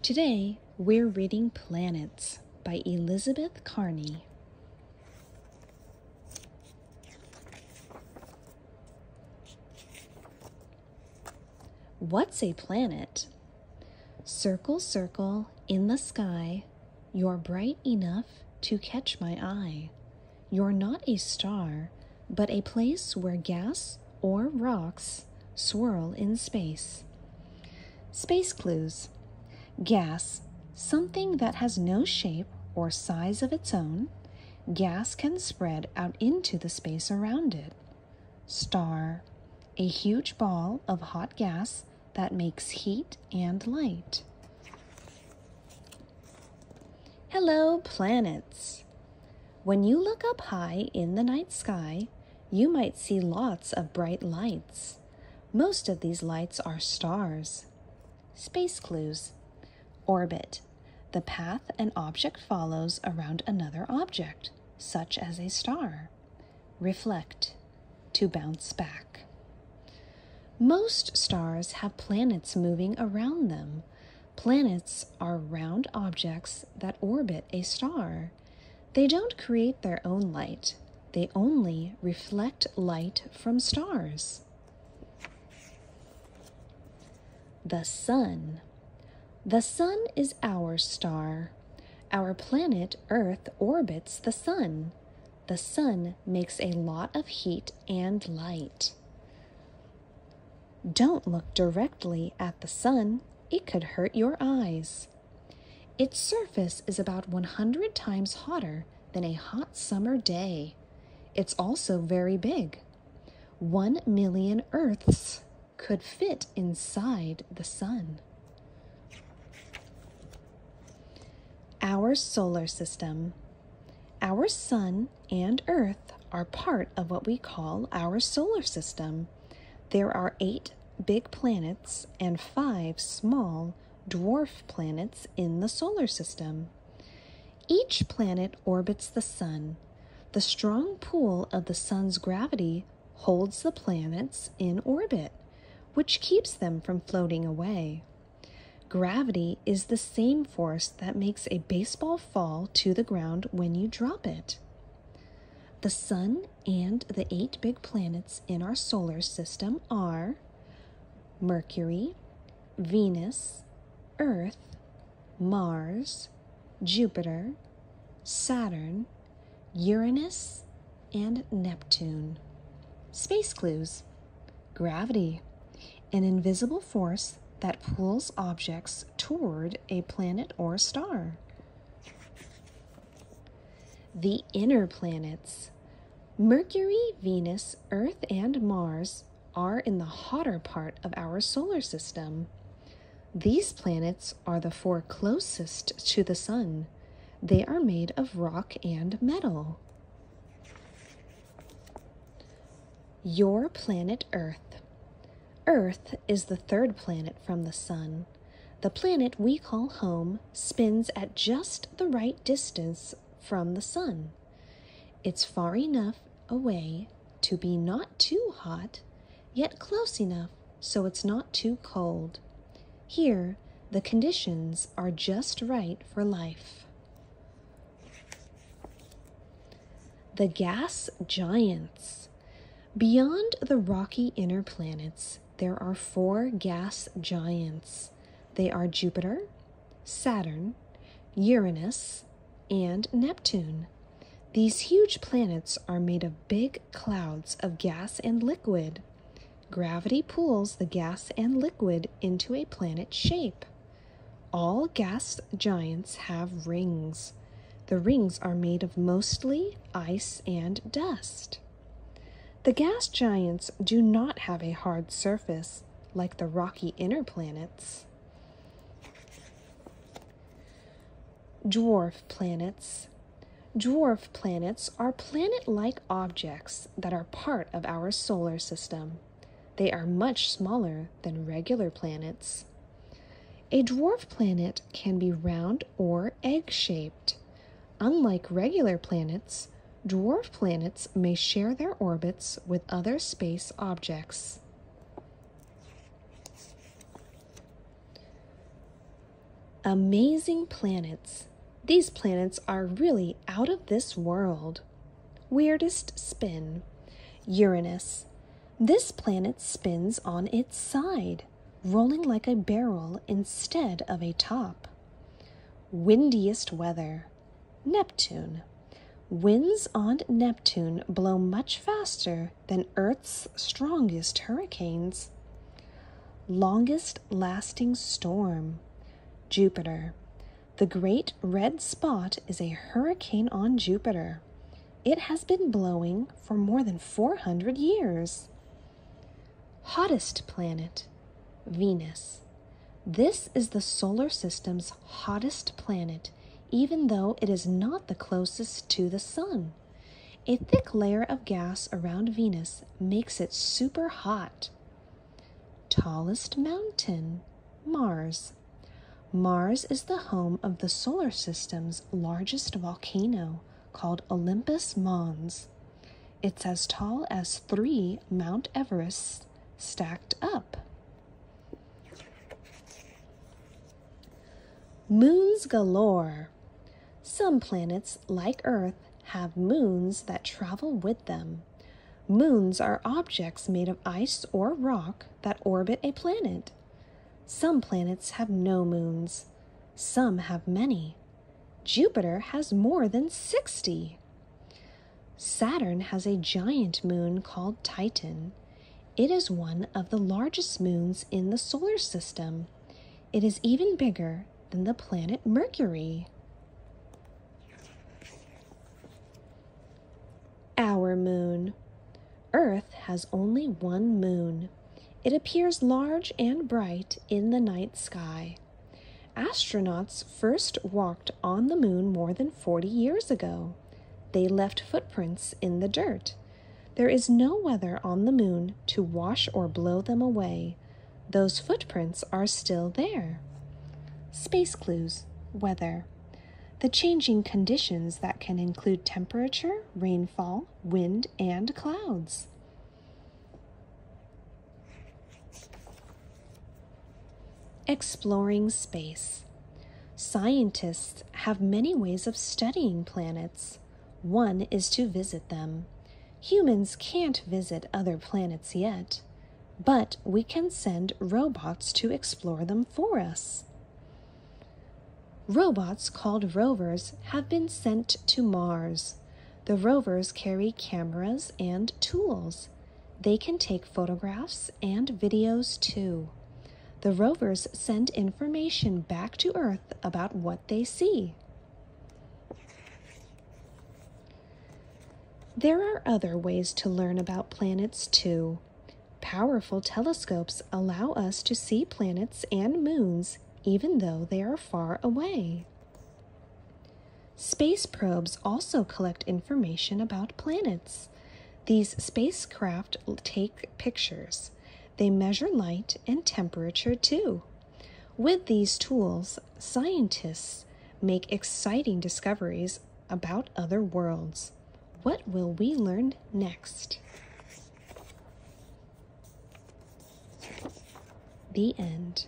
Today, we're reading Planets by Elizabeth Carney. What's a planet? Circle, circle in the sky, you're bright enough to catch my eye. You're not a star, but a place where gas or rocks swirl in space. Space clues Gas, something that has no shape or size of its own. Gas can spread out into the space around it. Star, a huge ball of hot gas that makes heat and light. Hello, planets. When you look up high in the night sky, you might see lots of bright lights. Most of these lights are stars. Space clues. Orbit. The path an object follows around another object, such as a star. Reflect. To bounce back. Most stars have planets moving around them. Planets are round objects that orbit a star. They don't create their own light, they only reflect light from stars. The Sun. The Sun is our star. Our planet Earth orbits the Sun. The Sun makes a lot of heat and light. Don't look directly at the Sun, it could hurt your eyes. Its surface is about 100 times hotter than a hot summer day. It's also very big. One million Earths could fit inside the Sun. Our solar system. Our Sun and Earth are part of what we call our solar system. There are eight big planets and five small dwarf planets in the solar system. Each planet orbits the Sun. The strong pull of the Sun's gravity holds the planets in orbit, which keeps them from floating away. Gravity is the same force that makes a baseball fall to the ground when you drop it. The Sun and the eight big planets in our solar system are Mercury, Venus, Earth, Mars, Jupiter, Saturn, Uranus, and Neptune. Space clues Gravity, an invisible force that pulls objects toward a planet or star. The inner planets Mercury, Venus, Earth, and Mars are in the hotter part of our solar system. These planets are the four closest to the Sun. They are made of rock and metal. Your planet Earth. Earth is the third planet from the Sun. The planet we call home spins at just the right distance from the Sun. It's far enough away to be not too hot, yet close enough so it's not too cold. Here, the conditions are just right for life. The gas giants. Beyond the rocky inner planets, there are four gas giants. They are Jupiter, Saturn, Uranus, and Neptune. These huge planets are made of big clouds of gas and liquid. Gravity pulls the gas and liquid into a planet shape. All gas giants have rings. The rings are made of mostly ice and dust. The gas giants do not have a hard surface like the rocky inner planets. Dwarf planets. Dwarf planets are planet like objects that are part of our solar system. They are much smaller than regular planets. A dwarf planet can be round or egg shaped. Unlike regular planets, dwarf planets may share their orbits with other space objects. Amazing planets. These planets are really out of this world. Weirdest spin. Uranus. This planet spins on its side, rolling like a barrel instead of a top. Windiest weather. Neptune. Winds on Neptune blow much faster than Earth's strongest hurricanes. Longest lasting storm. Jupiter. The great red spot is a hurricane on Jupiter. It has been blowing for more than 400 years. Hottest planet, Venus. This is the solar system's hottest planet, even though it is not the closest to the Sun. A thick layer of gas around Venus makes it super hot. Tallest mountain, Mars. Mars is the home of the solar system's largest volcano called Olympus Mons. It's as tall as three Mount Everests stacked up. Moons galore. Some planets, like Earth, have moons that travel with them. Moons are objects made of ice or rock that orbit a planet. Some planets have no moons, some have many. Jupiter has more than 60. Saturn has a giant moon called Titan. It is one of the largest moons in the solar system. It is even bigger than the planet Mercury. Our moon. Earth has only one moon. It appears large and bright in the night sky. Astronauts first walked on the moon more than 40 years ago. They left footprints in the dirt. There is no weather on the moon to wash or blow them away. Those footprints are still there. Space clues, weather. The changing conditions that can include temperature, rainfall, wind, and clouds. Exploring space. Scientists have many ways of studying planets. One is to visit them. Humans can't visit other planets yet, but we can send robots to explore them for us. Robots called rovers have been sent to Mars. The rovers carry cameras and tools. They can take photographs and videos too the rovers send information back to Earth about what they see. There are other ways to learn about planets too. Powerful telescopes allow us to see planets and moons even though they are far away. Space probes also collect information about planets. These spacecraft take pictures. They measure light and temperature too. With these tools, scientists make exciting discoveries about other worlds. What will we learn next? The end.